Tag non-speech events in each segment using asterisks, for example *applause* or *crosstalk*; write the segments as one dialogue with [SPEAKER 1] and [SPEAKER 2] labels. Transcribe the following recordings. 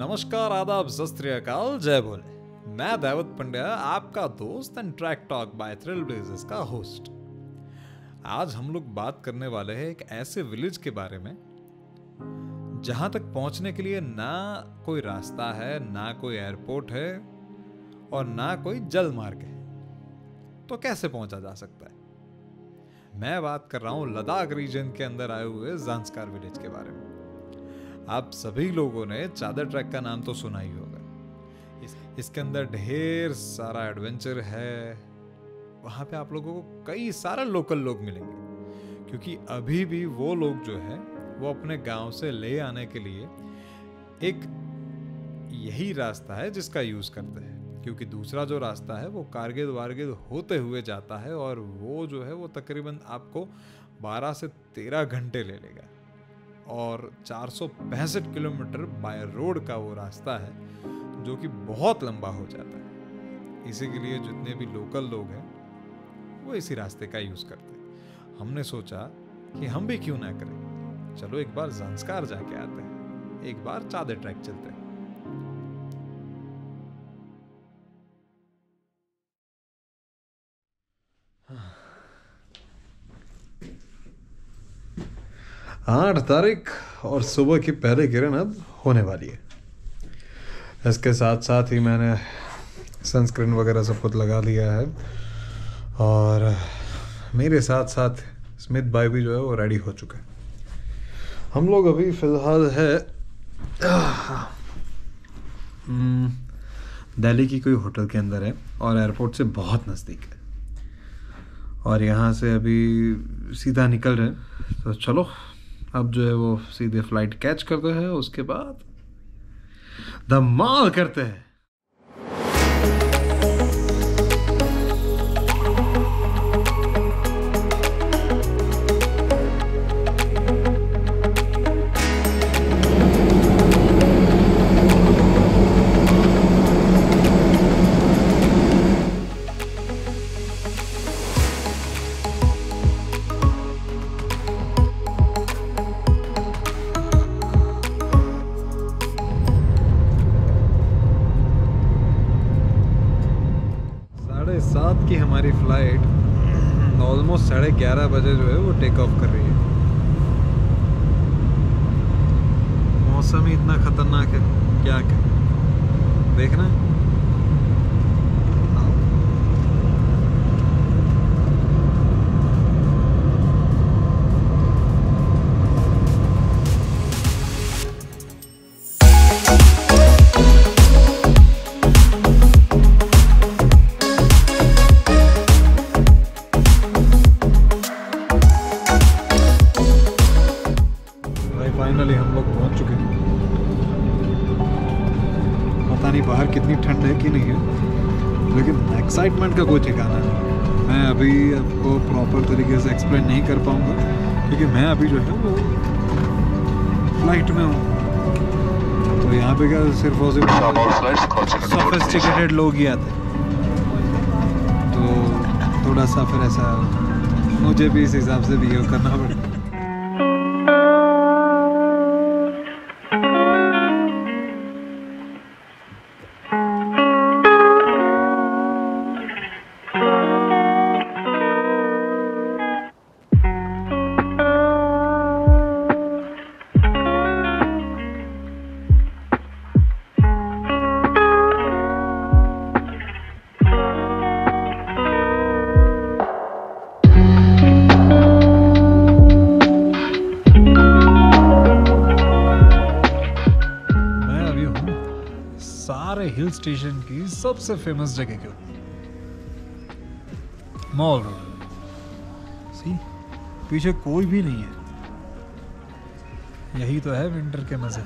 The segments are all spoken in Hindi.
[SPEAKER 1] नमस्कार, आदाब सत जय बोले मैं दैवत पंड्या, आपका दोस्त and trek talk by thrill blazers का होस्ट आज हम लोग बात करने वाले हैं एक ऐसे विलेज के बारे में, जहाँ तक पहुँचने के लिए ना कोई रास्ता है, ना कोई एयरपोर्ट है और ना कोई जल मार्ग है। तो कैसे पहुँचा जा सकता है? मैं बात कर रहा हूँ लद्दाख रीजन के अंदर आए हुए जांस्कार विलेज के बारे में। आप सभी लोगों ने चादर ट्रैक का नाम तो सुना ही होगा। इस, इसके अंदर ढेर सारा एडवेंचर है। वहाँ पे आप लोगों को कई सारे लोकल लोग मिलेंगे। क्योंकि अभी भी वो लोग जो है वो अपने गाँव से ले आने के लिए एक यही रास्ता है जिसका यूज़ करते हैं। क्योंकि दूसरा जो रास्ता है वो कारगिल वारगिल होते हुए जाता है और वो जो है वो तकरीबन आपको 12 से 13 घंटे ले लेगा। और चार किलोमीटर बाय रोड का वो रास्ता है, जो कि बहुत लंबा हो जाता है। इसी के लिए जितने भी लोकल लोग हैं, वो इसी रास्ते का यूज़ करते हैं। हमने सोचा कि हम भी क्यों ना करें। चलो एक बार जंस्कार जाके आते हैं। एक बार चादर ट्रैक चलते हैं। आठ तारीख और सुबह की पहली किरण अब होने वाली है। इसके साथ साथ ही मैंने सनस्क्रीन वगैरह सब कुछ लगा लिया है और मेरे साथ साथ स्मिथ भाई भी जो है वो रेडी हो चुके हैं। हम लोग अभी फ़िलहाल है हम्म, दिल्ली की कोई होटल के अंदर है और एयरपोर्ट से बहुत नज़दीक है। और यहाँ से अभी सीधा निकल रहे हैं। तो चलो अब जो है वो सीधे फ़्लाइट कैच करते हैं उसके बाद धमाल करते हैं। टेक ऑफ़ कर। सिर्फ़ और सिर्फ़ सोफिस्टिकेटेड लोग ही आते तो थोड़ा सा फिर ऐसा मुझे भी इस हिसाब से बिहेव करना पड़ेगा स्टेशन की सबसे फ़ेमस जगह के ऊपर मॉल रोड सी पीछे कोई भी नहीं है। यही तो है विंटर के मज़े।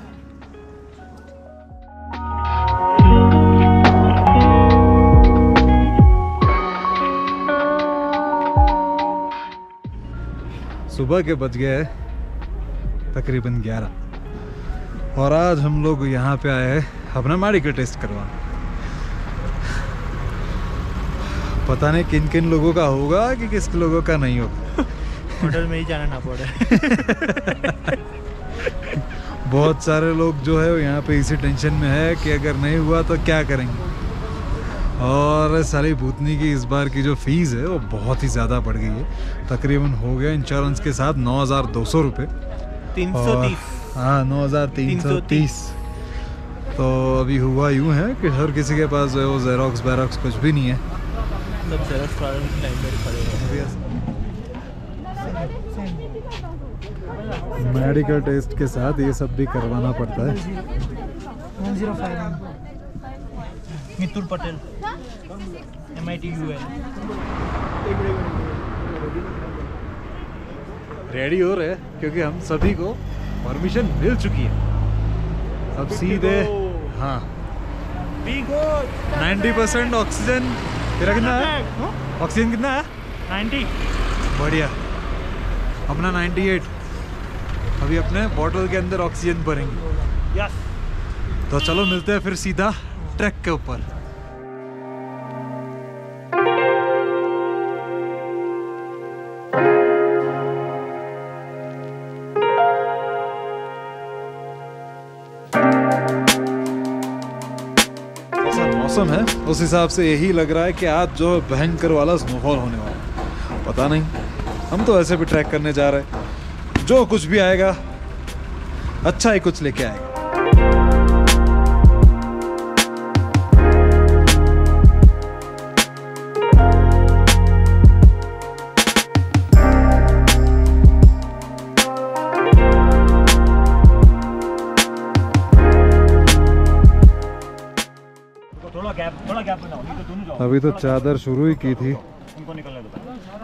[SPEAKER 1] सुबह के बज गए तकरीबन ग्यारह। और आज हम लोग यहाँ पे आए हैं अपना मेडिकल टेस्ट करवाने पता नहीं किन किन लोगों का होगा कि किस लोगों का नहीं होगा।
[SPEAKER 2] होटल में ही जाना ना पड़े। *laughs*
[SPEAKER 1] बहुत सारे लोग जो है यहाँ पे इसी टेंशन में है कि अगर नहीं हुआ तो क्या करेंगे। और सारी भूतनी की इस बार की जो फ़ीस है वो बहुत ही ज़्यादा बढ़ गई है। तकरीबन हो गया इंश्योरेंस के साथ नौ हज़ार दो सौ रुपये।
[SPEAKER 2] तीन सौ तीस।
[SPEAKER 1] हाँ नौ हज़ार तीन सौ तीस। तो अभी हुआ यूँ है कि हर किसी के पास जो है वो जेरोक्स बैरोक्स कुछ भी नहीं है।
[SPEAKER 2] हैं।
[SPEAKER 1] मेडिकल टेस्ट के साथ ये सब भी करवाना पड़ता है।
[SPEAKER 2] Mitul Patel. M I T U
[SPEAKER 1] ready हो रहे क्योंकि हम सभी को परमिशन मिल चुकी है। अब सीधे हाँ। नाइन्टी परसेंट ऑक्सीजन तेरा कितना है? ऑक्सीजन कितना है?
[SPEAKER 2] नाइन्टी।
[SPEAKER 1] बढ़िया। अपना 98 अभी अपने बॉटल के अंदर ऑक्सीजन भरेंगे।
[SPEAKER 2] यस
[SPEAKER 1] तो चलो मिलते हैं फिर सीधा ट्रैक के ऊपर। उस हिसाब से यही लग रहा है कि आज जो भयंकर वाला स्नोफॉल होने वाला है। पता नहीं। हम तो ऐसे भी ट्रैक करने जा रहे हैं। जो कुछ भी आएगा अच्छा ही कुछ लेके आएगा। अभी तो चादर शुरू ही की थी।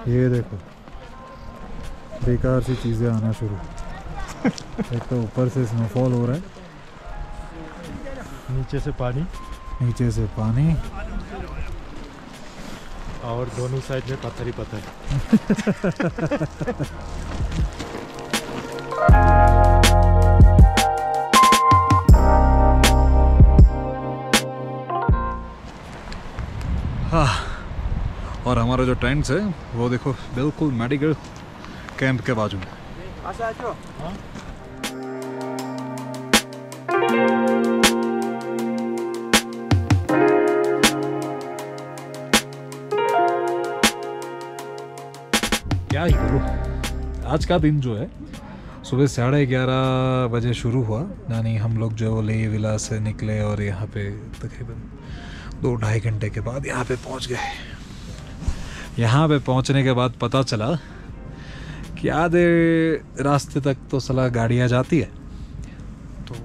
[SPEAKER 1] ये देखो बेकार सी चीज़ें आना शुरू। एक तो ऊपर से स्नोफॉल हो रहा है।
[SPEAKER 3] नीचे से पानी।
[SPEAKER 1] नीचे से पानी।
[SPEAKER 3] और दोनों साइड में पत्थर ही पत्थर। *laughs*
[SPEAKER 1] हाँ। और हमारा जो टेंट्स है वो देखो बिल्कुल मेडिकल कैंप के बाजू में। क्या ही करूँ? आज का दिन जो है सुबह साढ़े ग्यारह बजे शुरू हुआ। यानी हम लोग जो है वो ले विला से निकले और यहाँ पे तकरीबन दो ढाई घंटे के बाद यहाँ पे पहुँच गए। यहाँ पे पहुँचने के बाद पता चला कि आधे रास्ते तक तो सला गाड़ियाँ जाती है। तो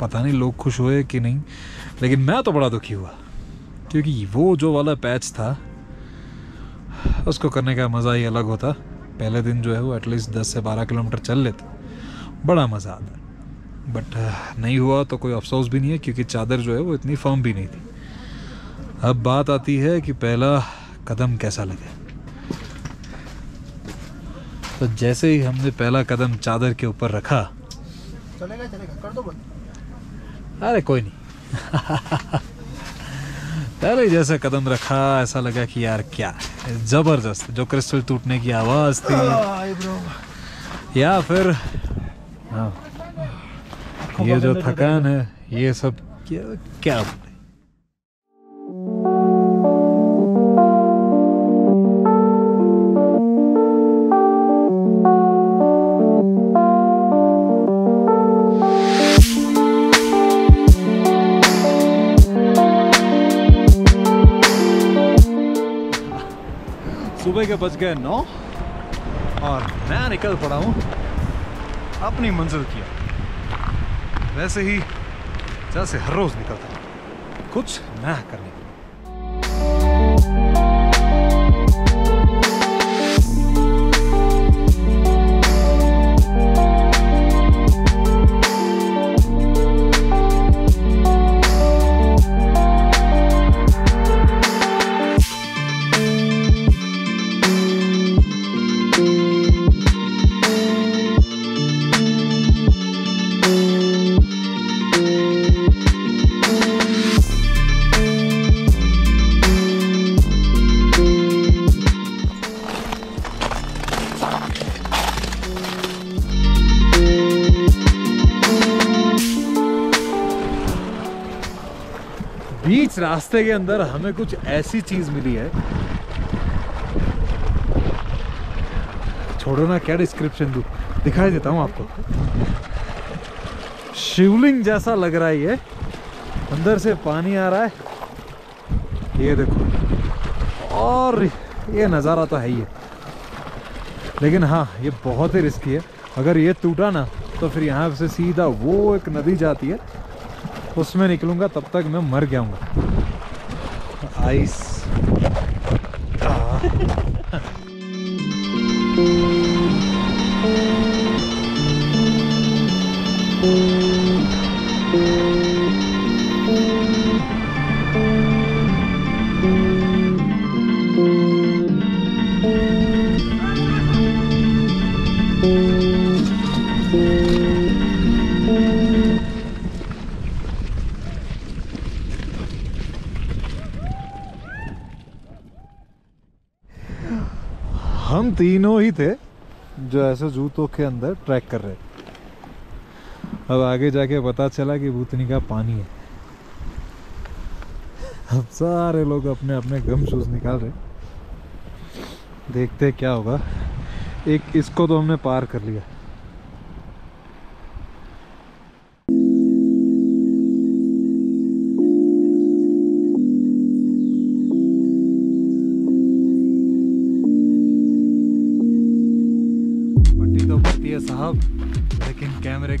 [SPEAKER 1] पता नहीं लोग खुश हुए कि नहीं, लेकिन मैं तो बड़ा दुखी हुआ, क्योंकि वो जो वाला पैच था, उसको करने का मज़ा ही अलग होता। पहले दिन जो है वो एटलीस्ट 10 से 12 किलोमीटर चल लेते। बड़ा मज़ा आता। बट नहीं हुआ तो कोई अफसोस भी नहीं है, क्योंकि चादर जो है वो इतनी फर्म भी नहीं थी। अब बात आती है कि पहला कदम कैसा लगे। तो जैसे ही हमने पहला कदम चादर के ऊपर रखा।
[SPEAKER 2] चलेगा चलेगा कर दो
[SPEAKER 1] अरे कोई नहीं। पहले जैसे कदम रखा ऐसा लगा कि यार क्या ज़बरदस्त जो क्रिस्टल टूटने की आवाज़ थी। या फिर ये जो थकान है ये सब क्या क्या के बज गए नौ और मैं निकल पड़ा हूँ अपनी मंजिल की वैसे ही जैसे हर रोज निकलता कुछ नया करने। रास्ते के अंदर हमें कुछ ऐसी चीज़ मिली है। छोड़ो ना, क्या डिस्क्रिप्शन दूँ? दिखाई देता हूँ आपको। शिवलिंग जैसा लग रहा है ये। अंदर से पानी आ रहा है। ये देखो। और ये नज़ारा तो है ही है। लेकिन हाँ ये बहुत ही रिस्की है। अगर ये टूटा ना तो फिर यहाँ से सीधा वो एक नदी जाती है। उसमें निकलूँगा तब तक मैं मर जाऊँगा आइस हम तीनों ही थे जो ऐसे जूतों के अंदर ट्रैक कर रहे अब आगे जाके पता चला कि भूतनी का पानी है। अब सारे लोग अपने अपने गम शूज़ निकाल रहे। देखते क्या होगा। एक, इसको तो हमने पार कर लिया।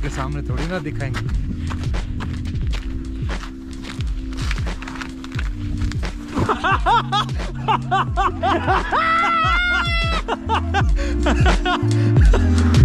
[SPEAKER 1] के सामने थोड़ी ना दिखाएँगे। *laughs*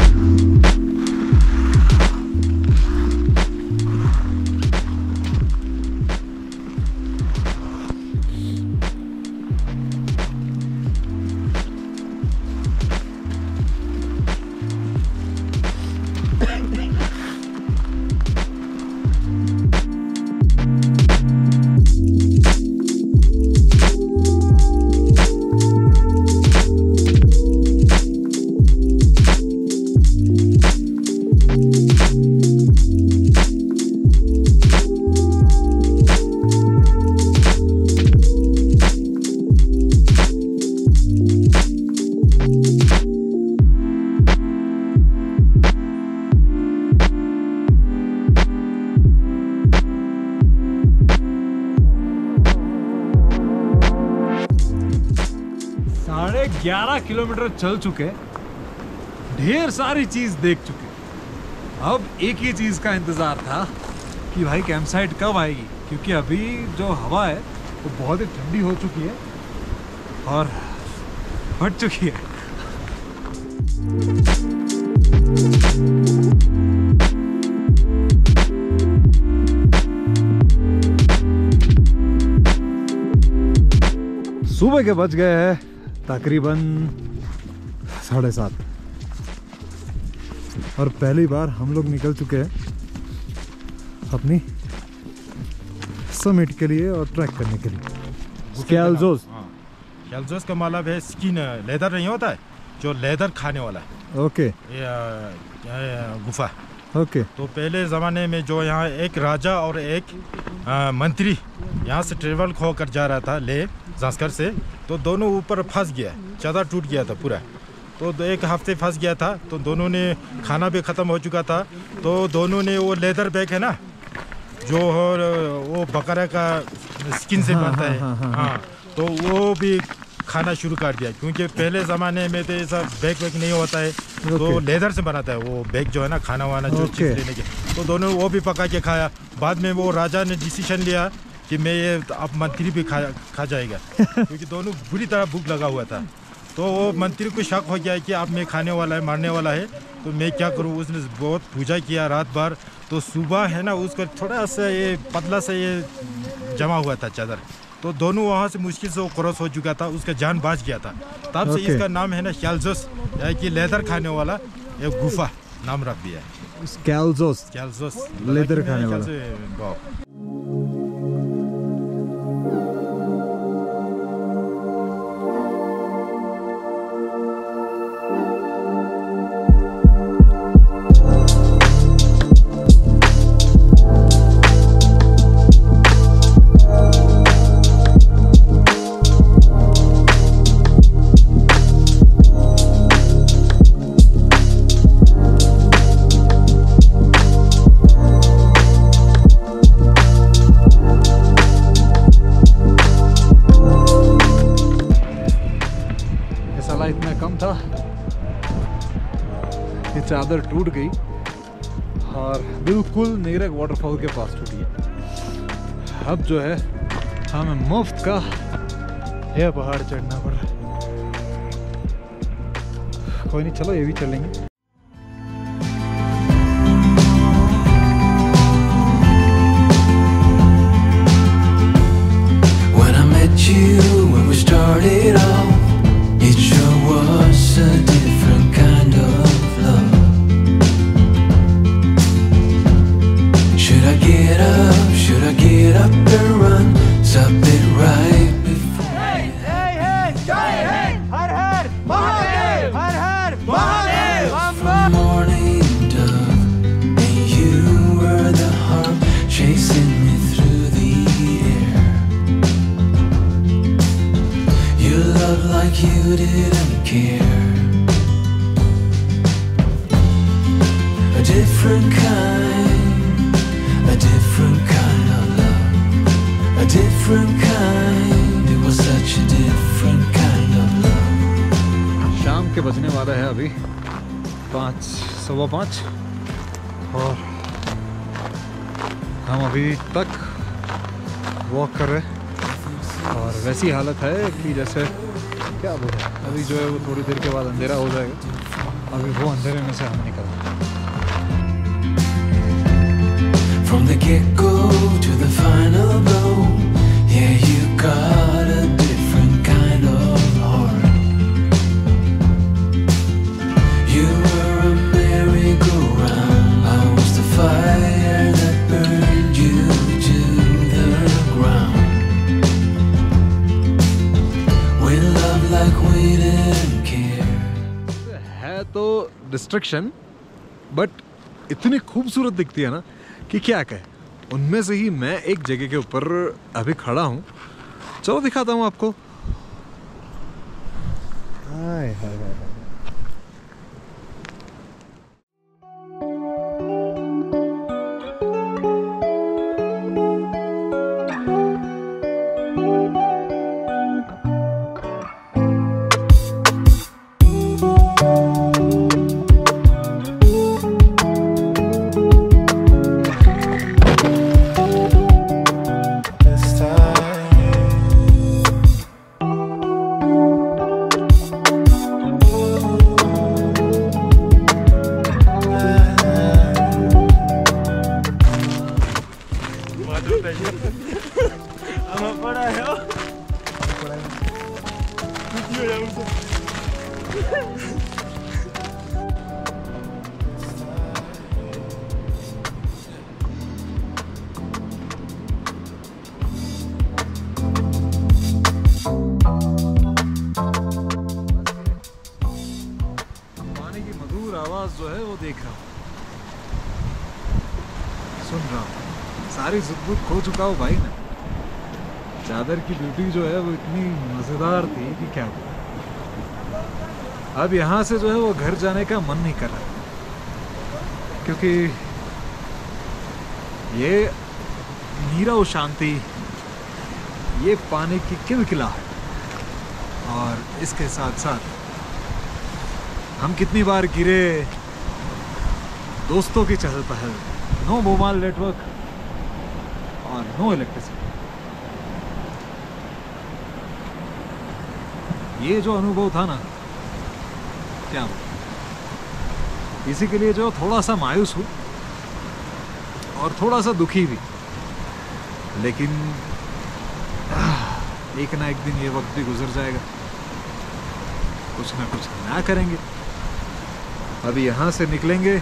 [SPEAKER 1] किलोमीटर चल चुके ढेर सारी चीज़ देख चुके अब एक ही चीज़ का इंतज़ार था कि भाई कैंप साइट कब आएगी, क्योंकि अभी जो हवा है, वो तो बहुत ही ठंडी हो चुकी है और फट चुकी है। सुबह के बज गए हैं, तकरीबन साढ़े सात। और पहली बार हम लोग निकल चुके हैं अपनी समिट के लिए और ट्रैक करने के लिए। स्कैलजोस
[SPEAKER 3] कैल्जोस का मतलब है स्किन लेदर नहीं होता है जो लेदर खाने वाला है।
[SPEAKER 1] ओके
[SPEAKER 3] गुफा।
[SPEAKER 1] ओके
[SPEAKER 3] तो पहले ज़माने में जो यहाँ एक राजा और एक अ, मंत्री यहाँ से ट्रेवल होकर जा रहा था ले जास्कर से तो दोनों ऊपर फंस गया चादर टूट गया था पूरा। तो एक हफ़्ते फंस गया था तो दोनों ने खाना भी ख़त्म हो चुका था। तो दोनों ने वो लेदर बैग है ना जो हो- वो बकरा का स्किन से
[SPEAKER 1] हाँ,
[SPEAKER 3] बनता
[SPEAKER 1] हाँ,
[SPEAKER 3] है।
[SPEAKER 1] हाँ, हाँ,
[SPEAKER 3] तो वो भी खाना शुरू कर दिया क्योंकि पहले ज़माने में तो ऐसा बैग वैग नहीं होता है। तो लेदर से बनाता है वो बैग जो है ना खाना वाना जो चीज़ लेने के। तो दोनों वो भी पका के खाया। बाद में वो राजा ने डिसीज़न लिया कि मैं ये अब मंत्री भी खा खा जाएगा। *laughs* क्योंकि दोनों बुरी तरह भूख लगा हुआ था। तो वो मंत्री को शक हो गया कि अब मैं खाने वाला है मारने वाला है। तो मैं क्या करूँ? उसने बहुत पूजा किया रात भर। तो सुबह है ना उसका थोड़ा सा ये पतला सा ये जमा हुआ था चादर। तो दोनों वहाँ से मुश्किल से वो क्रॉस हो चुका था उसका जान बच गया था। तब से इसका नाम है ना कैल्जोस यानी कि लेदर खाने वाला एक गुफा नाम रख दिया है।
[SPEAKER 1] लेदर खाने वाला। चादर टूट गई। और बिल्कुल नीरक वाटरफॉल के पास टूटी है। अब जो है, हमें मुफ़्त का यह पहाड़ चढ़ना पड़। रहा है कोई नहीं, चलो ये भी चलेंगे।
[SPEAKER 4] Like you didn't care. A different kind, a different kind of love. A different kind, it was such a different kind of love.
[SPEAKER 1] शाम के बजने वाला है अभी पाँच सवा पाँच और हम अभी तक वॉक कर रहे हैं और वैसी हालत है कि जैसे क्या बोले अभी जो है वो थोड़ी देर के बाद अंधेरा हो जाएगा अभी वो अंधेरे में से हम निकल।
[SPEAKER 4] From the get go to the final blow,
[SPEAKER 1] destruction but इतनी खूबसूरत दिखती है ना कि क्या कहे। उनमें से ही मैं एक जगह के ऊपर अभी खड़ा हूँ। चलो दिखाता हूँ आपको। हाय हाय हाय। सारी जुदबुद खो चुका हूँ भाई मैं चादर की ब्यूटी जो है वो इतनी मज़ेदार थी कि क्या बोलूँ। अब यहाँ से जो है वो घर जाने का मन नहीं कर रहा। क्योंकि ये नीरव शांति ये पानी की किलकिला है। और इसके साथ साथ हम कितनी बार गिरे दोस्तों की चहल पहल, नो मोबाइल नेटवर्क और नो इलेक्ट्रिसिटी ये जो अनुभव था ना क्या। इसी के लिए जो थोड़ा सा मायूस हूँ और थोड़ा सा दुखी भी। लेकिन एक ना एक दिन ये वक्त भी गुजर जाएगा। कुछ ना कुछ ना करेंगे। अभी यहाँ से निकलेंगे।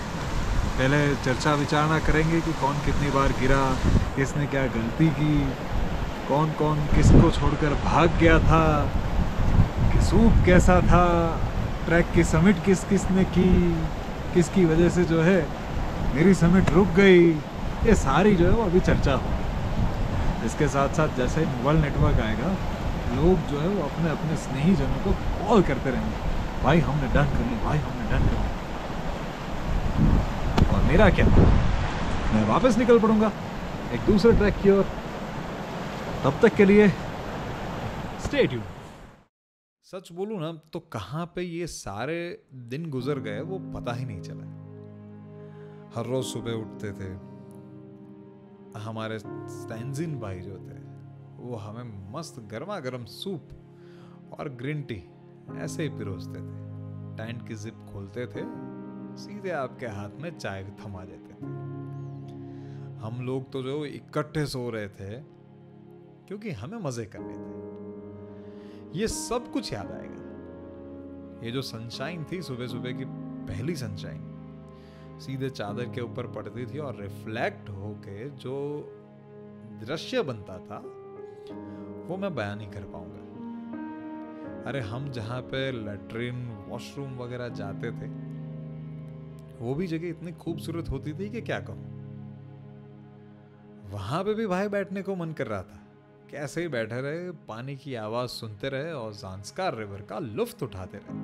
[SPEAKER 1] पहले चर्चा विचारणा करेंगे कि कौन कितनी बार गिरा किसने क्या गलती की? कौन कौन किसको छोड़कर भाग गया था? कि सूप कैसा था? ट्रैक की समिट किस किसने की? किसकी वजह से जो है मेरी समिट रुक गई? ये सारी जो है वो अभी चर्चा होगी। इसके साथ साथ जैसे मोबाइल नेटवर्क आएगा, लोग जो है वो अपने अपने स्नेहीजनों को कॉल करते रहेंगे। भाई, हमने डन कर लिया, भाई, हमने डन कर लिया। और मेरा क्या? मैं वापस निकल पड़ूँगा। एक दूसरे ट्रैक की ओर। तब तक के लिए स्टे ट्यून सच बोलूँ ना तो कहाँ पे ये सारे दिन गुजर गए, वो पता ही नहीं चला। हर रोज सुबह उठते थे। हमारे स्टैंजिन भाई जो थे, वो हमें मस्त गर्मा गर्म सूप और ग्रीन टी ऐसे ही पिरोसते थे। टैंट की जिप खोलते थे, सीधे आपके हाथ में चाय थमा देते थे। हम लोग तो जो इकट्ठे सो रहे थे, क्योंकि हमें मज़े करने थे। ये सब कुछ याद आएगा। ये जो सनशाइन थी सुबह सुबह की पहली सनशाइन सीधे चादर के ऊपर पड़ती थी और रिफ्लेक्ट होके जो दृश्य बनता था, वो मैं बयान नहीं कर पाऊँगा। अरे, हम जहाँ पे लेटरिन वॉशरूम वगैरह जाते थे, वो भी जगह इतनी खूबसूरत होती थी कि क्या कहूँ? वहाँ पे भी भाई बैठने को मन कर रहा था। कैसे ही बैठे रहे, पानी की आवाज़ सुनते रहे और जानस्कार रिवर का लुफ्त उठाते रहे।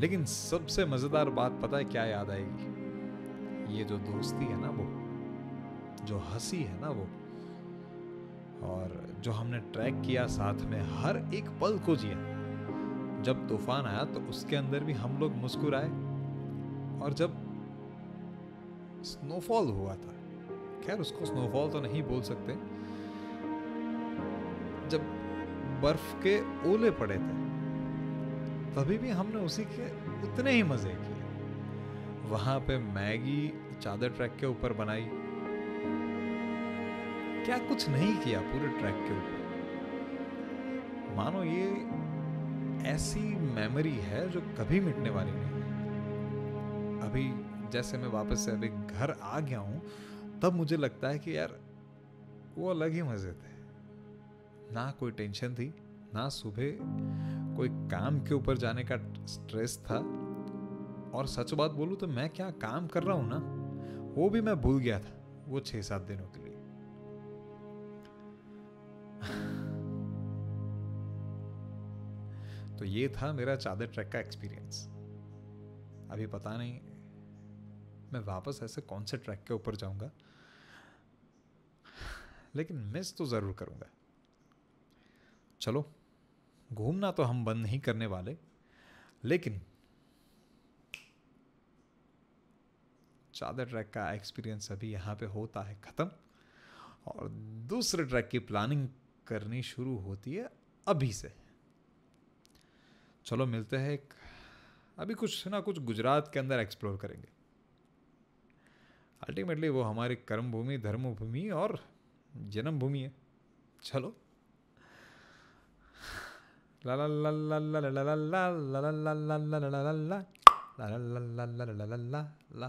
[SPEAKER 1] लेकिन सबसे मज़ेदार बात पता है क्या याद आएगी? ये जो दोस्ती है ना वो, जो हँसी है ना वो, और जो हमने ट्रैक किया साथ में हर एक पल को जिया। जब तूफ़ान आया तो उसके अंदर भी हम लोग मुस्कुराए, और जब स्नोफॉल हुआ था खैर उसको स्नोफॉल तो नहीं बोल सकते। जब बर्फ़ के ओले पड़े थे, तभी भी हमने उसी के उतने ही मज़े किए। वहाँ पे मैगी चादर ट्रैक के ऊपर बनाई। क्या कुछ नहीं किया पूरे ट्रैक के ऊपर? मानो ये ऐसी मेमोरी है जो कभी मिटने वाली नहीं है। अभी जैसे मैं वापस से अभी घर आ गया हूँ तब मुझे लगता है कि यार, वो अलग ही मज़े थे। ना कोई टेंशन थी, ना सुबह कोई काम के ऊपर जाने का स्ट्रेस था। और सच बात बोलूँ तो मैं क्या काम कर रहा हूँ ना, वो भी मैं भूल गया था, वो छह सात दिनों के लिए। तो ये था मेरा चादर ट्रैक का एक्सपीरियंस अभी पता नहीं, मैं वापस ऐसे कौन से ट्रैक के ऊपर जाऊँगा? लेकिन मिस तो ज़रूर करूँगा। चलो, घूमना तो हम बंद नहीं करने वाले, लेकिन चादर ट्रैक का एक्सपीरियंस अभी यहाँ पे होता है ख़त्म, और दूसरे ट्रैक की प्लानिंग करनी शुरू होती है अभी से। चलो, मिलते हैं एक, अभी कुछ ना कुछ गुजरात के अंदर एक्सप्लोर करेंगे। अल्टीमेटली वो हमारी कर्म भूमि धर्म भूमि और जन्म भूमि है चलो ला ला ला ला ला ला ला ला ला ला ला ला ला ला ला ला